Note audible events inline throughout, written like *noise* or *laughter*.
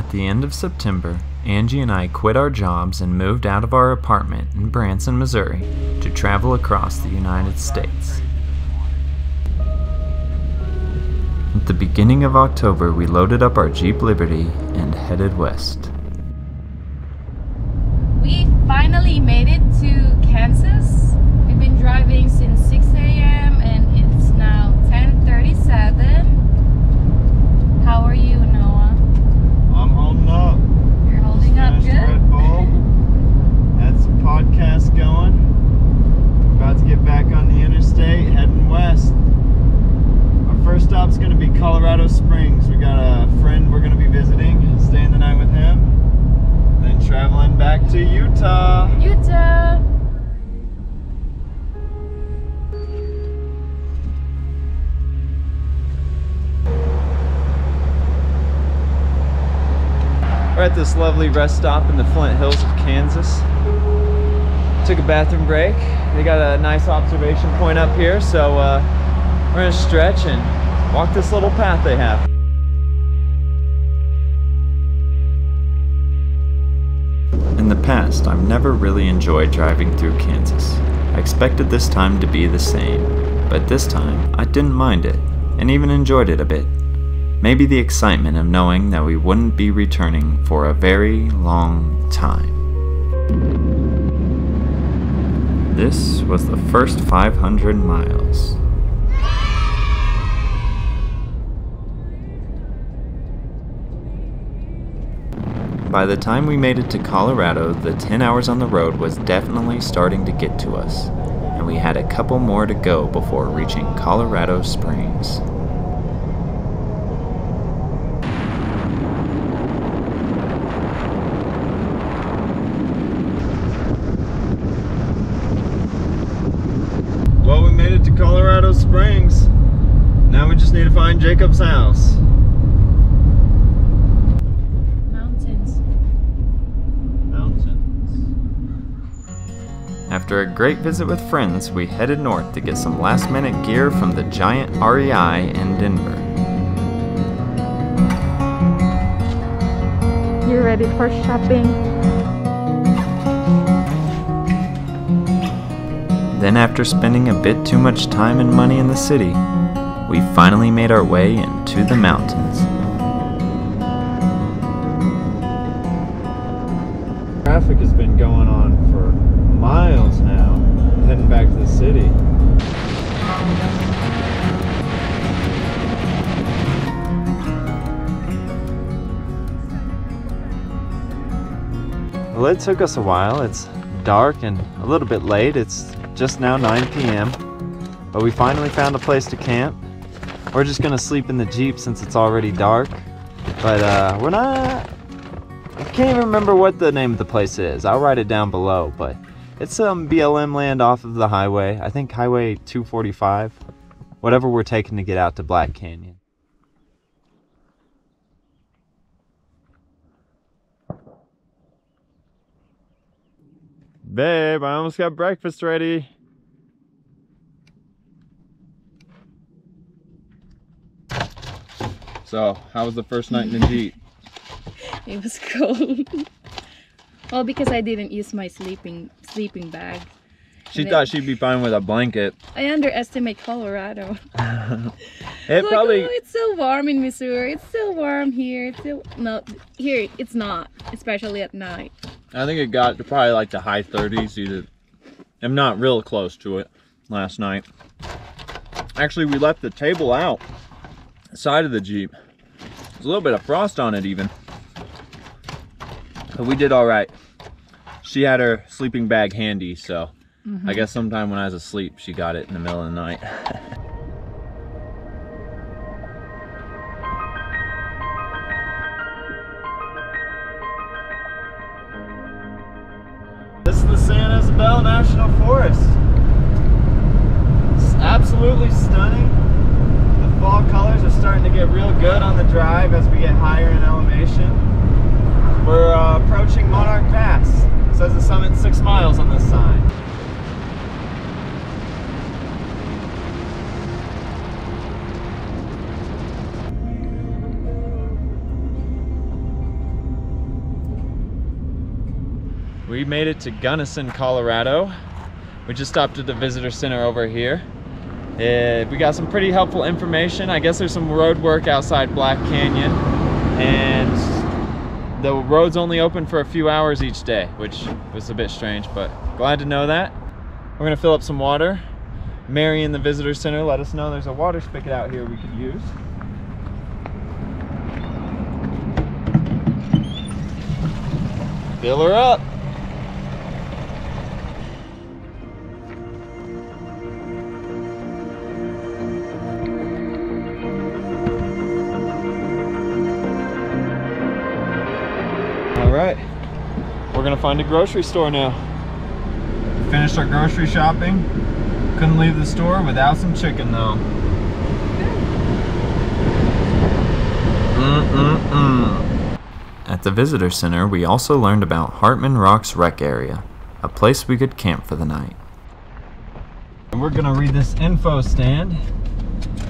At the end of September, Angie and I quit our jobs and moved out of our apartment in Branson, Missouri to travel across the United States. At the beginning of October, we loaded up our Jeep Liberty and headed west. We finally made it We're at this lovely rest stop in the Flint Hills of Kansas. Took a bathroom break. They got a nice observation point up here, so uh, we're gonna stretch and walk this little path they have. In the past, I've never really enjoyed driving through Kansas. I expected this time to be the same, but this time I didn't mind it and even enjoyed it a bit. Maybe the excitement of knowing that we wouldn't be returning for a very long time. This was the first 500 miles. By the time we made it to Colorado, the 10 hours on the road was definitely starting to get to us, and we had a couple more to go before reaching Colorado Springs. Well, we made it to Colorado Springs. Now we just need to find Jacob's house. Mountains. Mountains. After a great visit with friends, we headed north to get some last minute gear from the giant REI in Denver. You're ready for shopping? Then, after spending a bit too much time and money in the city, we finally made our way into the mountains. Traffic has been going on for miles now, heading back to the city. Well, it took us a while. It's dark and a little bit late. It's just now 9 p.m. But we finally found a place to camp. We're just gonna sleep in the Jeep since it's already dark. But uh, we're not I can't even remember what the name of the place is. I'll write it down below, but it's some BLM land off of the highway. I think Highway 245. Whatever we're taking to get out to Black Canyon. Babe, I almost got breakfast ready. So, how was the first night in the Jeep? It was *laughs* cold. well, because I didn't use my sleeping sleeping bag. She And thought it- she'd be fine with a blanket. I underestimate Colorado. *laughs* It Like, probably oh, it's so warm in Missouri. It's still warm here. It's still no here. It's not, especially at night. I think it got to probably like the high 30s. Either I'm not real close to it last night. Actually, we left the table out side of the Jeep. There's a little bit of frost on it even. But we did all right. She had her sleeping bag handy, so I mm-hmm. guess sometime when I was asleep, she got it in the middle of the night. *laughs* Isabel National Forest. It's absolutely stunning. The fall colors are starting to get real good on the drive as we get higher in elevation. We made it to Gunnison, Colorado. We just stopped at the visitor center over here. Uh, we got some pretty helpful information. I guess there's some road work outside Black Canyon and the road's only open for a few hours each day, which was a bit strange, but glad to know that. We're gonna fill up some water. Mary in the visitor center let us know there's a water spigot out here we could use. Fill her up. Gonna find a grocery store now. Finished our grocery shopping. Couldn't leave the store without some chicken though. Mm-mm-mm. At the visitor center, we also learned about Hartman Rocks Rec Area, a place we could camp for the night. And we're gonna read this info stand.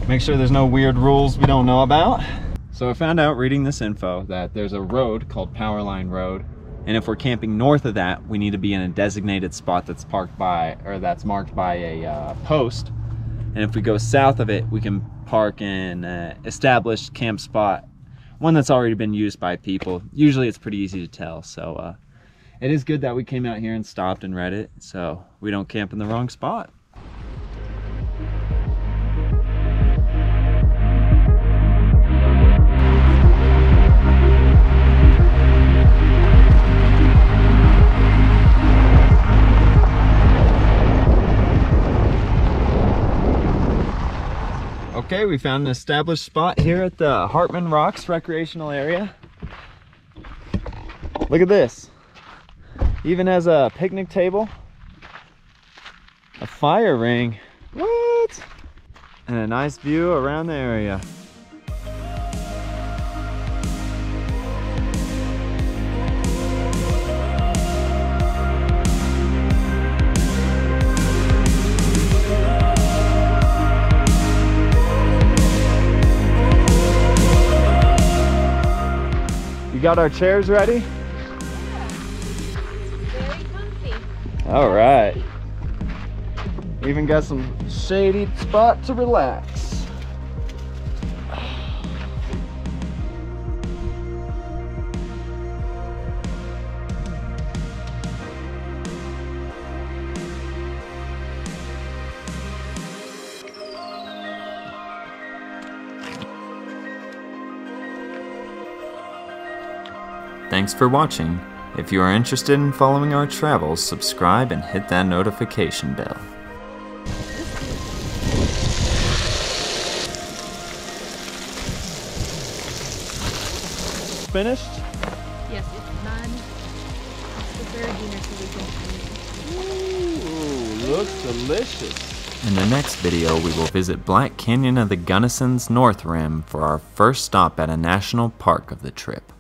Make sure there's no weird rules we don't know about. So I found out reading this info that there's a road called Powerline Road, and if we're camping north of that, we need to be in a designated spot that's parked by, or that's marked by a uh, post. And if we go south of it, we can park in an established camp spot, one that's already been used by people. Usually it's pretty easy to tell, so uh, it is good that we came out here and stopped and read it, so we don't camp in the wrong spot. Okay, we found an established spot here at the Hartman Rocks recreational area. Look at this. Even has a picnic table, a fire ring. What? And a nice view around the area. You got our chairs ready? Very comfy. All right. Even got some shady spot to relax. Thanks for watching. If you are interested in following our travels, subscribe and hit that notification bell. Finished? Yes, it's done. Let's prepare dinner so we can eat. Ooh, looks delicious. In the next video, we will visit Black Canyon of the Gunnison's North Rim for our first stop at a national park of the trip.